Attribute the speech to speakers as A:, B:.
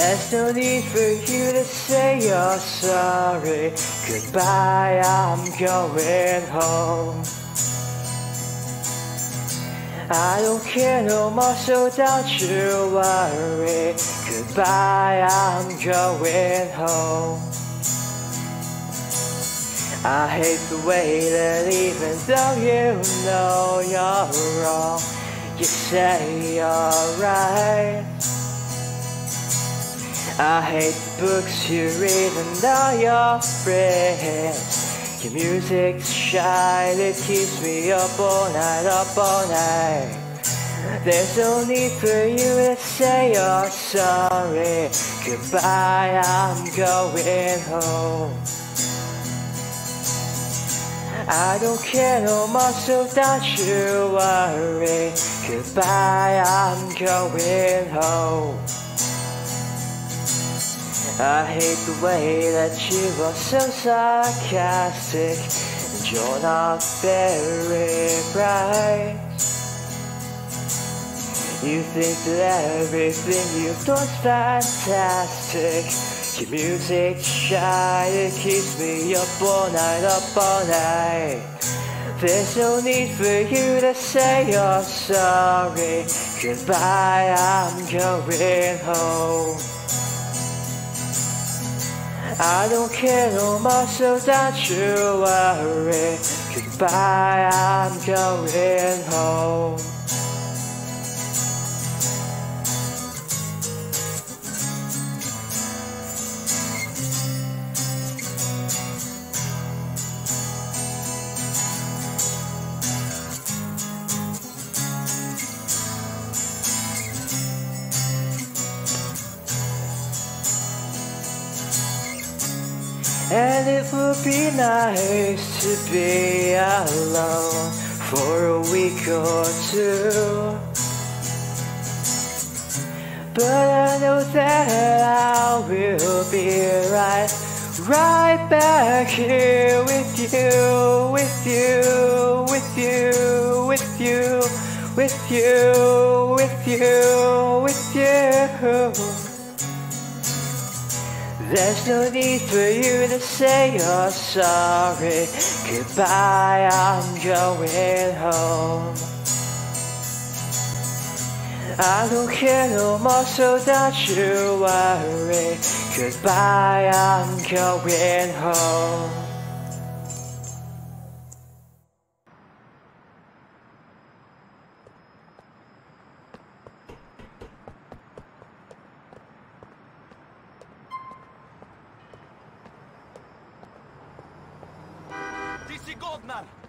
A: There's no need for you to say you're sorry. Goodbye, I'm going home. I don't care no more, so don't you worry. Goodbye, I'm going home. I hate the way that even though you know you're wrong, you say you're right. I hate books you read and all your friends. Your music's shy, it keeps me up all night, up all night. There's no need for you to say you're sorry. Goodbye, I'm going home. I don't care no more, so don't you worry. Goodbye, I'm going home. I hate the way that you are so sarcastic and you're not very bright. You think that everything you've done's fantastic. Your music's shy, it keeps me up all night, up all night. There's no need for you to say you're sorry. Goodbye, I'm going home. I don't care no more, so don't you worry. Goodbye, I'm going home. And it would be nice to be alone for a week or two. But I know that I will be right, right back here with you, with you, with you, with you, with you, with you, with you. There's no need for you to say you're sorry. Goodbye, I'm going home. I don't care no more, so don't you worry. Goodbye, I'm going home.
B: Goldman!